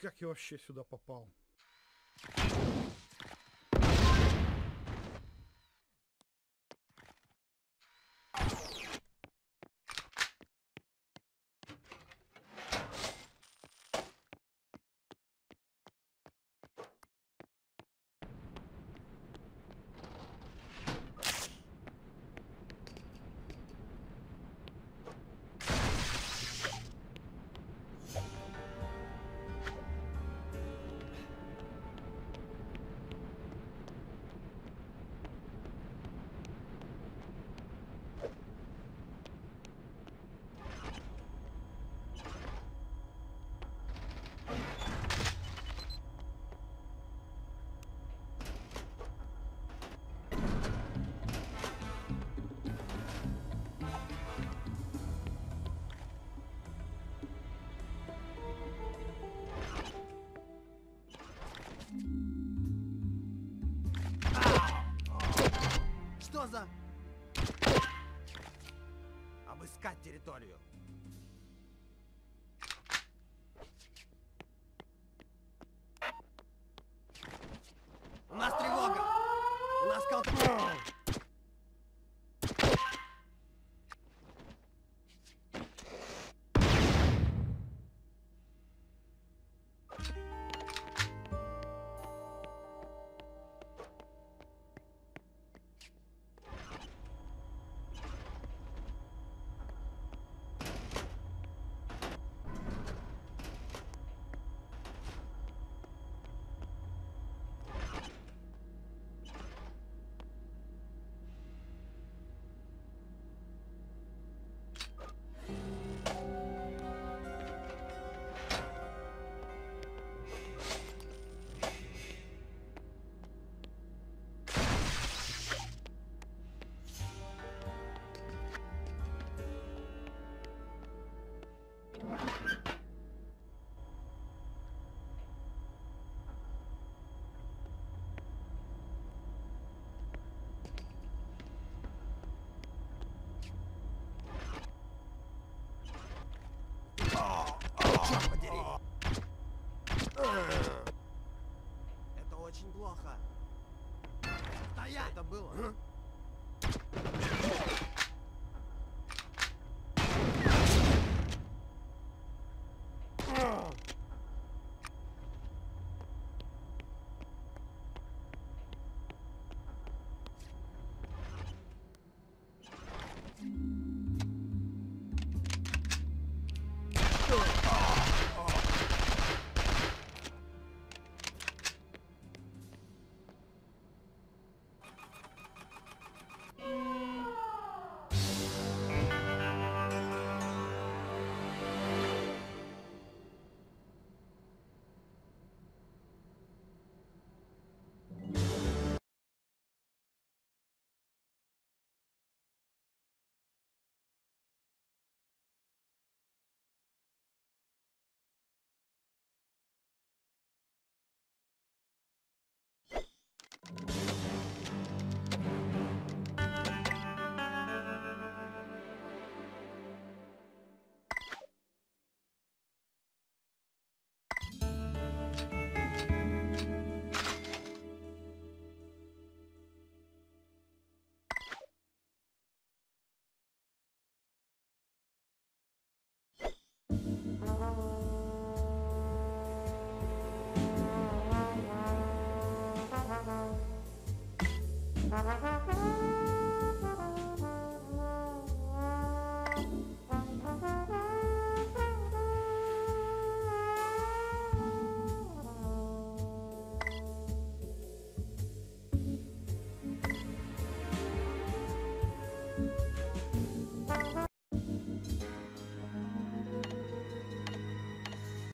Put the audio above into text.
Как я вообще сюда попал? Обыскать территорию.